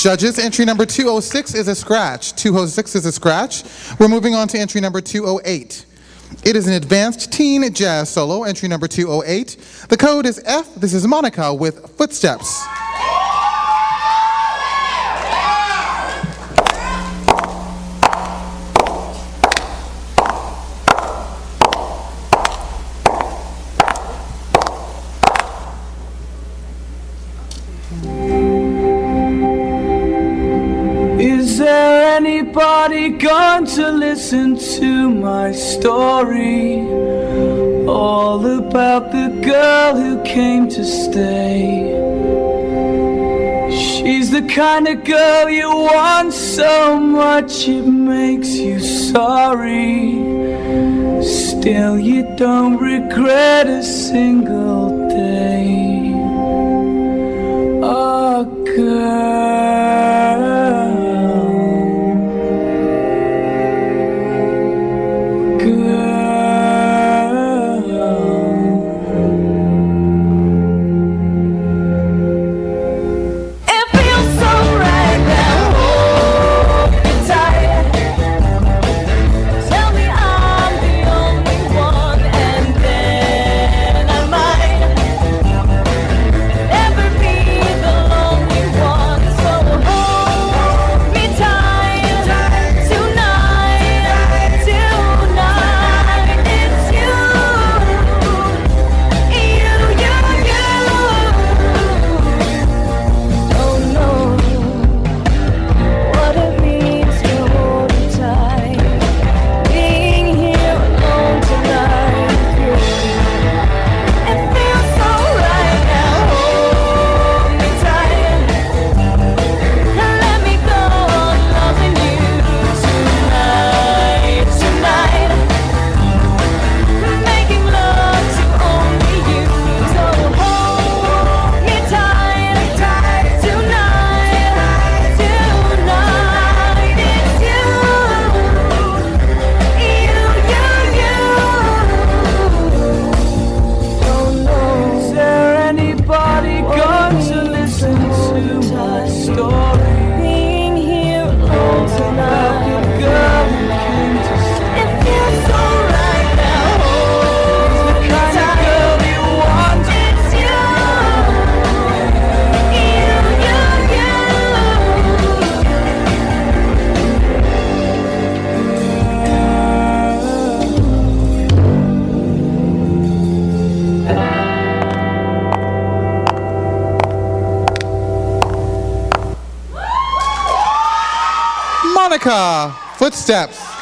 Judges, entry number 206 is a scratch. 206 is a scratch. We're moving on to entry number 208. It is an advanced teen jazz solo, entry number 208. The code is F. This is Monica with Footsteps. Anybody going to listen to my story? All about the girl who came to stay. She's the kind of girl you want so much it makes you sorry. Still, you don't regret a single Monica, Footsteps.